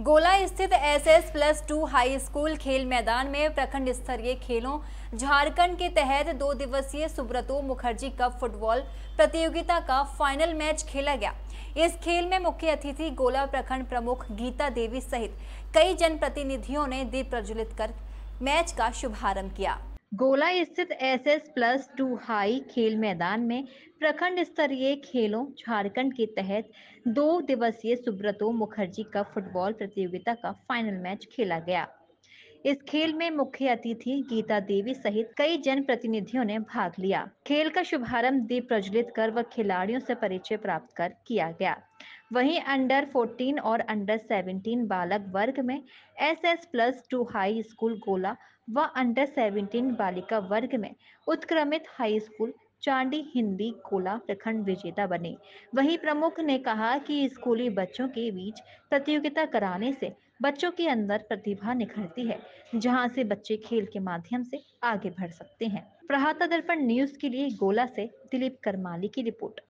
गोला स्थित SS plus two high school खेल मैदान में प्रखंड स्तरीय खेलों झारखंड के तहत दो दिवसीय सुब्रतो मुखर्जी कप फुटबॉल प्रतियोगिता का फाइनल मैच खेला गया। इस खेल में मुख्य अतिथि गोला प्रखंड प्रमुख गीता देवी सहित कई जनप्रतिनिधियों ने दीप प्रज्वलित कर मैच का शुभारंभ किया। गोला स्थित S S plus two high खेल मैदान में प्रखंड स्तरीय खेलों झारखंड के तहत दो दिवसीय सुब्रतो मुखर्जी कप फुटबॉल प्रतियोगिता का फाइनल मैच खेला गया। इस खेल में मुख्य अतिथि गीता देवी सहित कई जन प्रतिनिधियों ने भाग लिया। खेल का शुभारंभ दीप प्रज्वलित कर व खिलाड़ियों से परिचय प्राप्त कर किया गया। वहीं अंडर 14 और अंडर 17 बालक वर्ग में S S plus two high school Gola व अंडर 17 बालिका वर्ग में उत्क्रमित हाई स्कूल चांडी हिंदी कोला प्रखंड विजेता बने। वहीं प्रमुख ने कहा कि स्कूली बच्चों के बीच प्रतियोगिता कराने से बच्चों के अंदर प्रतिभा निखरती है, जहाँ से बच्चे खेल के माध्यम से आगे बढ़ सकते हैं। प्रहाता दर्पण न्यूज़ के लिए गोला से दिलीप करमाली की रिपोर्ट।